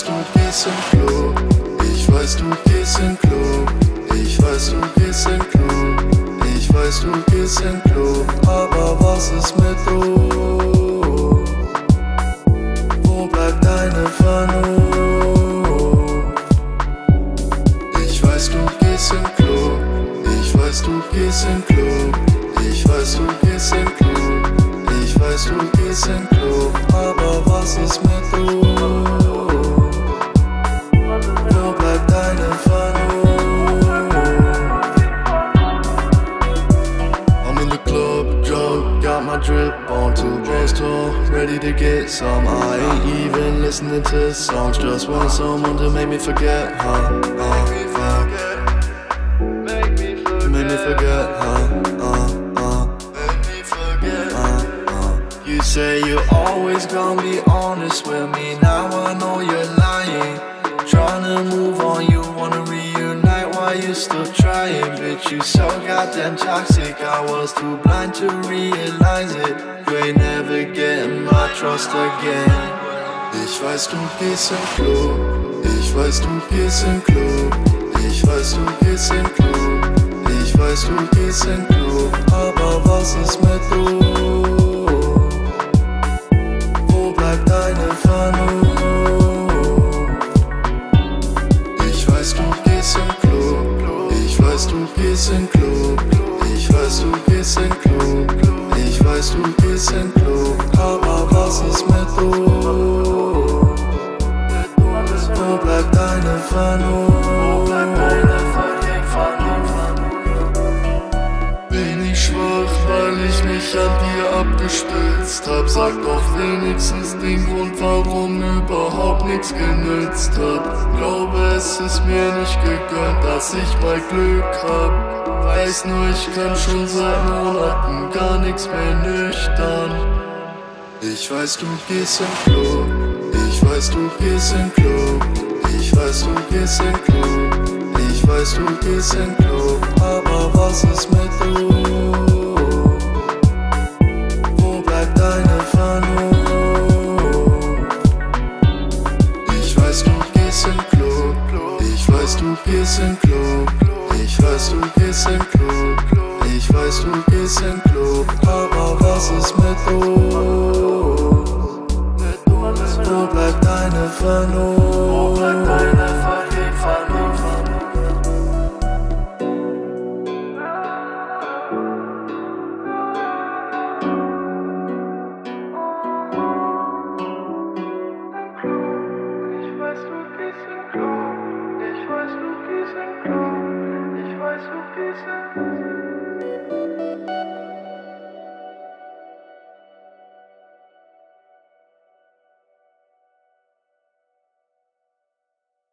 weiß, du gehst in Club. Ich weiß, du gehst in Club. Ich weiß, du gehst in Club. Ich weiß, du gehst in Club. Aber was ist mit du? My drip on two bros tall, ready to get some. I ain't even listening to songs, just want someone to make me forget, huh? Uh, uh. Make me forget, huh? Uh, uh. Uh, uh. You say you're always gonna be honest with me. Now I know you're lying. Tryna move on, you wanna you still trying. Bitch, you so goddamn toxic. I was too blind to realize it. You ain't never getting my trust again. Ich weiß, du gehst in Club. Ich weiß, du gehst in Club. Ich weiß, du gehst in Club. Ich weiß, du gehst in Club. Aber So. Sag doch wenigstens den Grund, warum überhaupt nichts genützt hat. Glaube, es ist mir nicht gegönnt, dass ich mal Glück hab. Weiß nur, ich kann schon seit Monaten gar nichts mehr nüchtern. Ich weiß, du gehst in Club. Ich weiß, du gehst in Club. Ich weiß, du gehst in Club. Ich weiß, du gehst in Club. Aber was ist mit du? Du gehst in Club. Ich weiß, du gehst in Club. Ich weiß, du gehst in Club. Aber was ist mit du? Wo bleibt deine Vernunft?